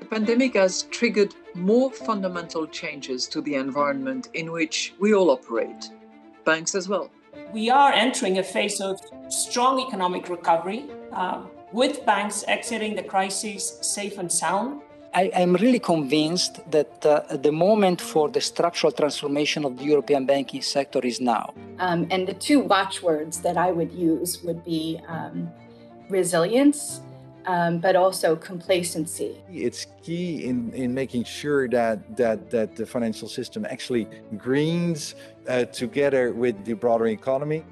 The pandemic has triggered more fundamental changes to the environment in which we all operate, banks as well. We are entering a phase of strong economic recovery, uh, with banks exiting the crisis safe and sound. I am really convinced that uh, the moment for the structural transformation of the European banking sector is now. Um, and the two watchwords that I would use would be um, resilience um, but also complacency. It's key in, in making sure that, that, that the financial system actually greens uh, together with the broader economy.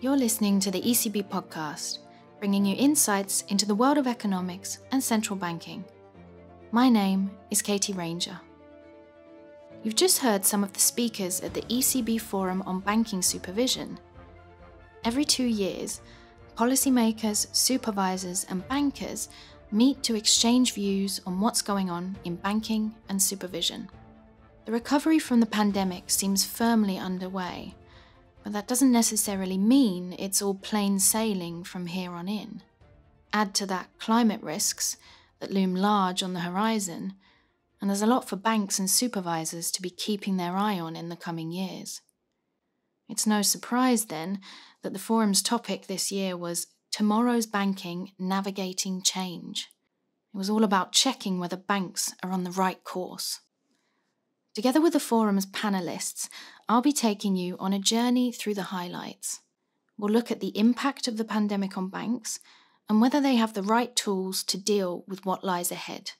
You're listening to the ECB podcast, bringing you insights into the world of economics and central banking. My name is Katie Ranger. You've just heard some of the speakers at the ECB Forum on Banking Supervision. Every two years, policymakers, supervisors, and bankers meet to exchange views on what's going on in banking and supervision. The recovery from the pandemic seems firmly underway, but that doesn't necessarily mean it's all plain sailing from here on in. Add to that climate risks that loom large on the horizon, and there's a lot for banks and supervisors to be keeping their eye on in the coming years. It's no surprise, then, that the forum's topic this year was Tomorrow's Banking Navigating Change. It was all about checking whether banks are on the right course. Together with the forum's panelists, I'll be taking you on a journey through the highlights. We'll look at the impact of the pandemic on banks and whether they have the right tools to deal with what lies ahead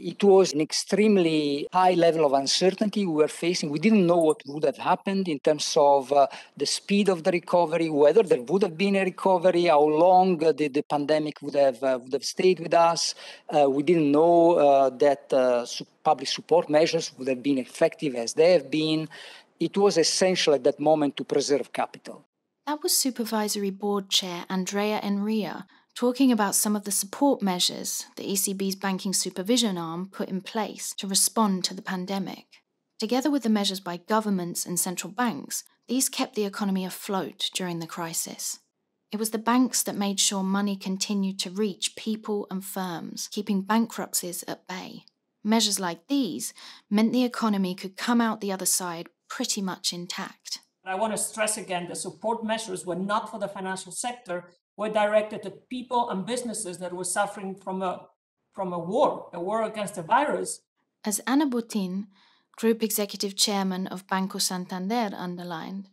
it was an extremely high level of uncertainty we were facing. We didn't know what would have happened in terms of uh, the speed of the recovery, whether there would have been a recovery, how long uh, the, the pandemic would have uh, would have stayed with us. Uh, we didn't know uh, that uh, public support measures would have been effective as they have been. It was essential at that moment to preserve capital. That was Supervisory Board Chair Andrea Enria talking about some of the support measures the ECB's banking supervision arm put in place to respond to the pandemic. Together with the measures by governments and central banks, these kept the economy afloat during the crisis. It was the banks that made sure money continued to reach people and firms, keeping bankruptcies at bay. Measures like these meant the economy could come out the other side pretty much intact. I want to stress again the support measures were not for the financial sector, were directed at people and businesses that were suffering from a from a war, a war against a virus. As Ana Botín, Group Executive Chairman of Banco Santander, underlined,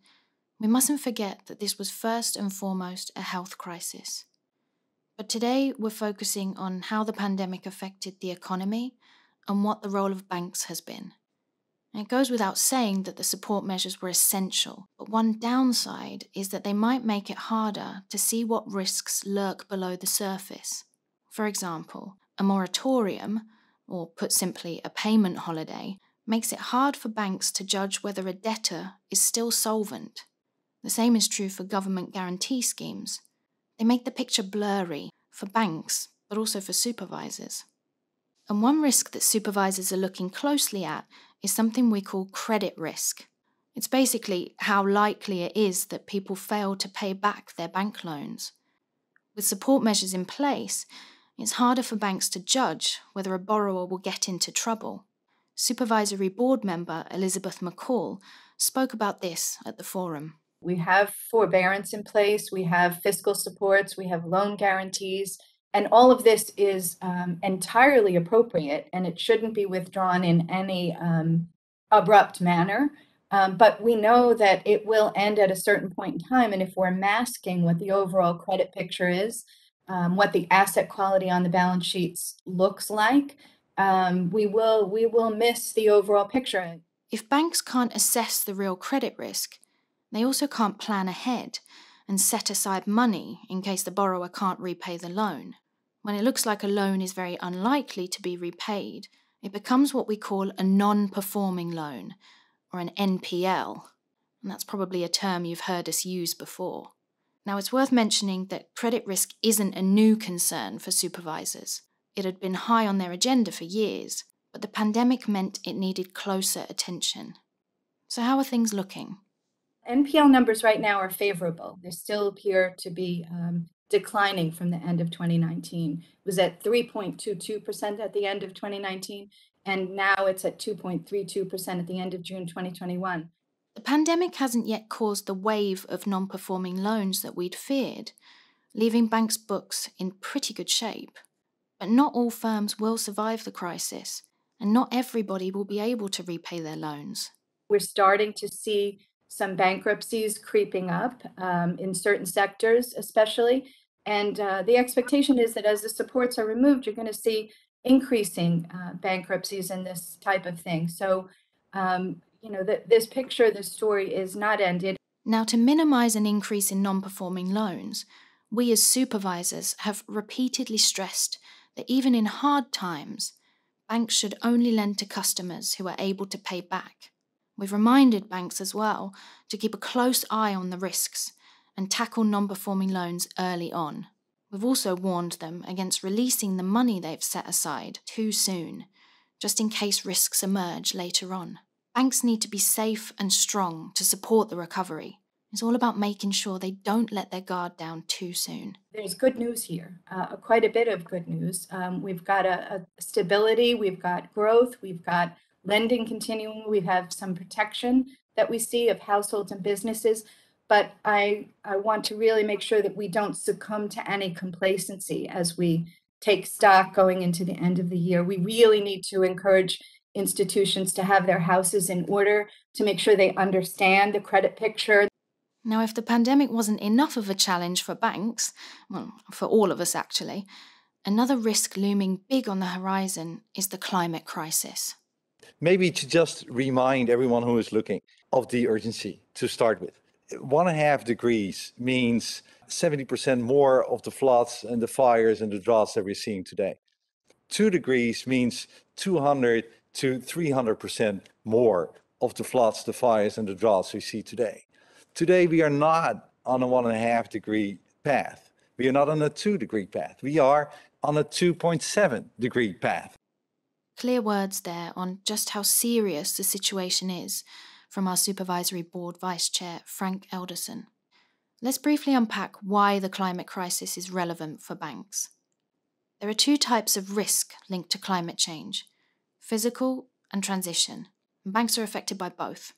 we mustn't forget that this was first and foremost a health crisis. But today we're focusing on how the pandemic affected the economy and what the role of banks has been. And it goes without saying that the support measures were essential, but one downside is that they might make it harder to see what risks lurk below the surface. For example, a moratorium, or put simply, a payment holiday, makes it hard for banks to judge whether a debtor is still solvent. The same is true for government guarantee schemes. They make the picture blurry for banks, but also for supervisors. And one risk that supervisors are looking closely at is something we call credit risk. It's basically how likely it is that people fail to pay back their bank loans. With support measures in place, it's harder for banks to judge whether a borrower will get into trouble. Supervisory board member Elizabeth McCaul spoke about this at the forum. We have forbearance in place, we have fiscal supports, we have loan guarantees, and all of this is um, entirely appropriate and it shouldn't be withdrawn in any um, abrupt manner. Um, but we know that it will end at a certain point in time. And if we're masking what the overall credit picture is, um, what the asset quality on the balance sheets looks like, um, we will we will miss the overall picture. If banks can't assess the real credit risk, they also can't plan ahead and set aside money in case the borrower can't repay the loan. When it looks like a loan is very unlikely to be repaid, it becomes what we call a non performing loan, or an NPL. And that's probably a term you've heard us use before. Now, it's worth mentioning that credit risk isn't a new concern for supervisors. It had been high on their agenda for years, but the pandemic meant it needed closer attention. So, how are things looking? NPL numbers right now are favorable. They still appear to be um, declining from the end of 2019. It was at 3.22% at the end of 2019, and now it's at 2.32% at the end of June 2021. The pandemic hasn't yet caused the wave of non performing loans that we'd feared, leaving banks' books in pretty good shape. But not all firms will survive the crisis, and not everybody will be able to repay their loans. We're starting to see some bankruptcies creeping up um, in certain sectors, especially. And uh, the expectation is that as the supports are removed, you're going to see increasing uh, bankruptcies and this type of thing. So, um, you know, the, this picture, this story is not ended. Now, to minimize an increase in non performing loans, we as supervisors have repeatedly stressed that even in hard times, banks should only lend to customers who are able to pay back. We've reminded banks as well to keep a close eye on the risks and tackle non performing loans early on. We've also warned them against releasing the money they've set aside too soon, just in case risks emerge later on. Banks need to be safe and strong to support the recovery. It's all about making sure they don't let their guard down too soon. There's good news here, uh, quite a bit of good news. Um, we've got a, a stability, we've got growth, we've got lending continuing. We have some protection that we see of households and businesses. But I, I want to really make sure that we don't succumb to any complacency as we take stock going into the end of the year. We really need to encourage institutions to have their houses in order to make sure they understand the credit picture. Now, if the pandemic wasn't enough of a challenge for banks, well, for all of us actually, another risk looming big on the horizon is the climate crisis maybe to just remind everyone who is looking of the urgency to start with. One and a half degrees means 70% more of the floods and the fires and the droughts that we're seeing today. Two degrees means 200 to 300% more of the floods, the fires, and the droughts we see today. Today, we are not on a one and a half degree path. We are not on a two degree path. We are on a 2.7 degree path. Clear words there on just how serious the situation is from our Supervisory Board Vice Chair, Frank Elderson. Let's briefly unpack why the climate crisis is relevant for banks. There are two types of risk linked to climate change physical and transition. Banks are affected by both.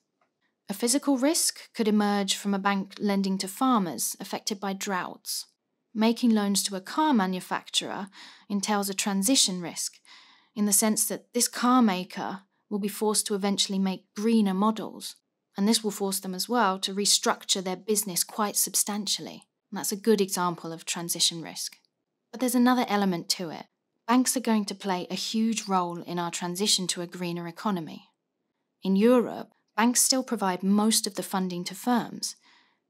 A physical risk could emerge from a bank lending to farmers affected by droughts. Making loans to a car manufacturer entails a transition risk in the sense that this car maker will be forced to eventually make greener models. And this will force them as well to restructure their business quite substantially. And that's a good example of transition risk. But there's another element to it. Banks are going to play a huge role in our transition to a greener economy. In Europe, banks still provide most of the funding to firms,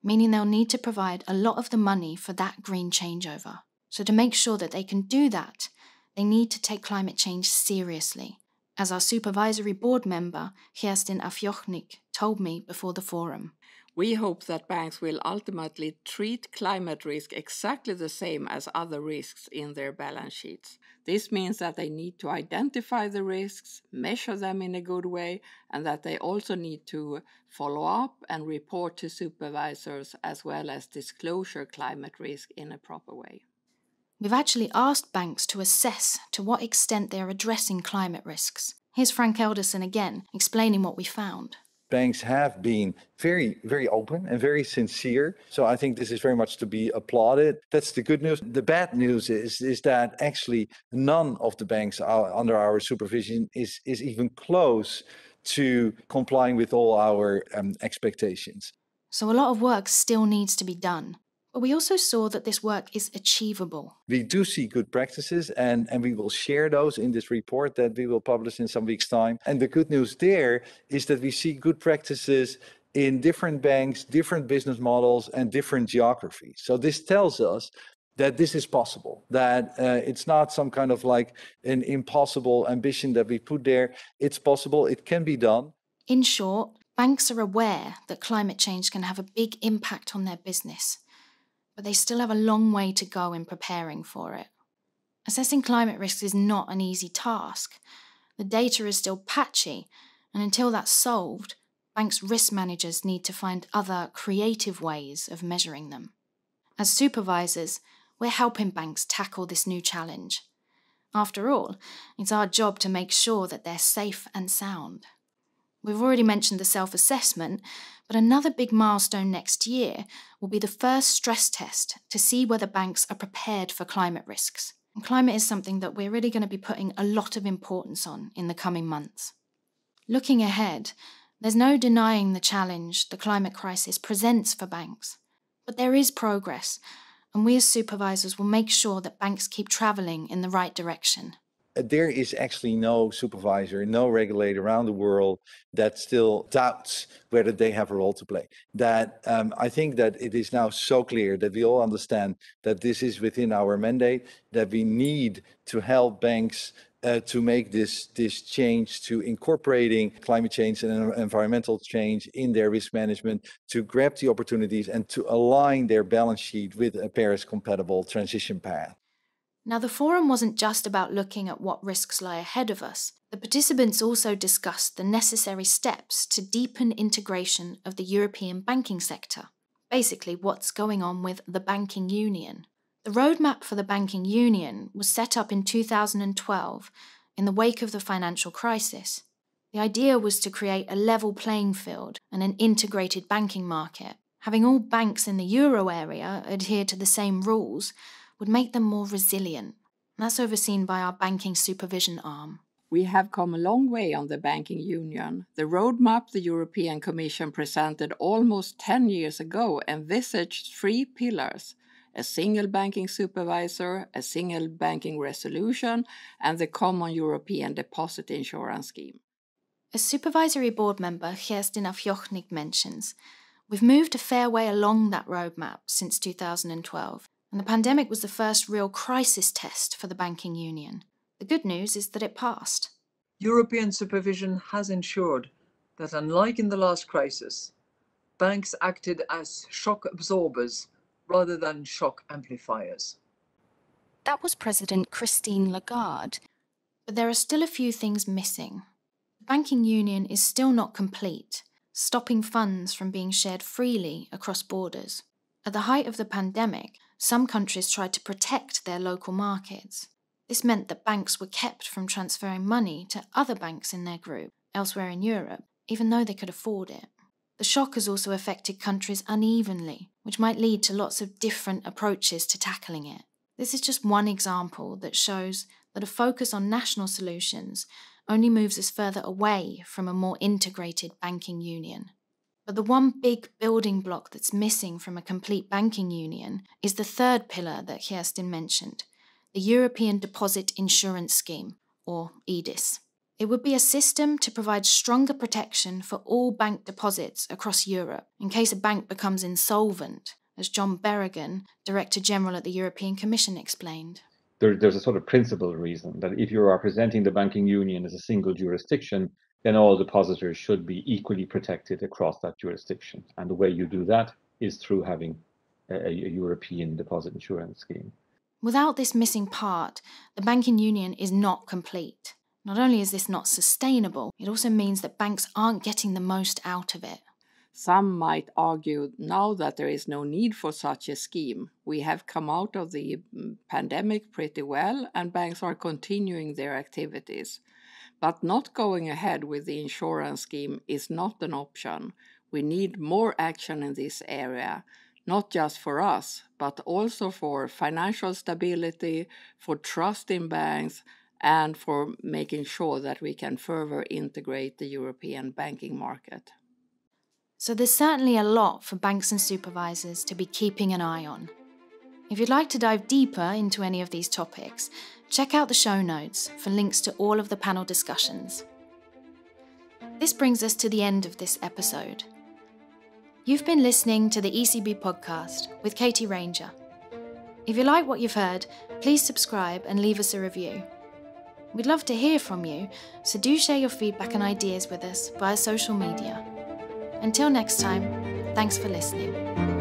meaning they'll need to provide a lot of the money for that green changeover. So, to make sure that they can do that, they need to take climate change seriously, as our supervisory board member, Kerstin af Jochnick, told me before the forum. We hope that banks will ultimately treat climate risk exactly the same as other risks in their balance sheets. This means that they need to identify the risks, measure them in a good way, and that they also need to follow up and report to supervisors as well as disclosure climate risk in a proper way. We've actually asked banks to assess to what extent they are addressing climate risks. Here's Frank Elderson again, explaining what we found. Banks have been very, very open and very sincere. So I think this is very much to be applauded. That's the good news. The bad news is, is that actually none of the banks under our supervision is, is even close to complying with all our um, expectations. So a lot of work still needs to be done. But we also saw that this work is achievable. We do see good practices, and, and we will share those in this report that we will publish in some weeks' time. And the good news there is that we see good practices in different banks, different business models, and different geographies. So this tells us that this is possible, that uh, it's not some kind of like an impossible ambition that we put there. It's possible, it can be done. In short, banks are aware that climate change can have a big impact on their business but they still have a long way to go in preparing for it. Assessing climate risks is not an easy task. The data is still patchy, and until that's solved, banks' risk managers need to find other creative ways of measuring them. As supervisors, we're helping banks tackle this new challenge. After all, it's our job to make sure that they're safe and sound. We've already mentioned the self assessment, but another big milestone next year will be the first stress test to see whether banks are prepared for climate risks. And climate is something that we're really going to be putting a lot of importance on in the coming months. Looking ahead, there's no denying the challenge the climate crisis presents for banks. But there is progress, and we as supervisors will make sure that banks keep travelling in the right direction. Uh, there is actually no supervisor, no regulator around the world that still doubts whether they have a role to play. That um, I think that it is now so clear that we all understand that this is within our mandate, that we need to help banks uh, to make this this change to incorporating climate change and environmental change in their risk management to grab the opportunities and to align their balance sheet with a Paris compatible transition path. Now, the forum wasn't just about looking at what risks lie ahead of us. The participants also discussed the necessary steps to deepen integration of the European banking sector. Basically, what's going on with the banking union. The roadmap for the banking union was set up in 2012 in the wake of the financial crisis. The idea was to create a level playing field and an integrated banking market. Having all banks in the euro area adhere to the same rules would make them more resilient. That's overseen by our banking supervision arm. We have come a long way on the banking union. The roadmap the European Commission presented almost 10 years ago envisaged three pillars a single banking supervisor, a single banking resolution, and the common European deposit insurance scheme. As supervisory board member Kerstin af Jochnick mentions, we've moved a fair way along that roadmap since 2012 and the pandemic was the first real crisis test for the banking union. The good news is that it passed. European supervision has ensured that, unlike in the last crisis, banks acted as shock absorbers rather than shock amplifiers. That was President Christine Lagarde. But there are still a few things missing. The banking union is still not complete, stopping funds from being shared freely across borders. At the height of the pandemic, some countries tried to protect their local markets. This meant that banks were kept from transferring money to other banks in their group elsewhere in Europe, even though they could afford it. The shock has also affected countries unevenly, which might lead to lots of different approaches to tackling it. This is just one example that shows that a focus on national solutions only moves us further away from a more integrated banking union. But the one big building block that's missing from a complete banking union is the third pillar that Kerstin mentioned the European Deposit Insurance Scheme, or EDIS. It would be a system to provide stronger protection for all bank deposits across Europe in case a bank becomes insolvent, as John Berrigan, Director General at the European Commission, explained. There, there's a sort of principle reason that if you are presenting the banking union as a single jurisdiction, then all depositors should be equally protected across that jurisdiction. And the way you do that is through having a, a European deposit insurance scheme. Without this missing part, the banking union is not complete. Not only is this not sustainable, it also means that banks aren't getting the most out of it. Some might argue now that there is no need for such a scheme. We have come out of the mm, pandemic pretty well, and banks are continuing their activities. But not going ahead with the insurance scheme is not an option. We need more action in this area, not just for us, but also for financial stability, for trust in banks, and for making sure that we can further integrate the European banking market. So there's certainly a lot for banks and supervisors to be keeping an eye on. If you'd like to dive deeper into any of these topics, check out the show notes for links to all of the panel discussions. This brings us to the end of this episode. You've been listening to the ECB podcast with Katie Ranger. If you like what you've heard, please subscribe and leave us a review. We'd love to hear from you, so do share your feedback and ideas with us via social media. Until next time, thanks for listening.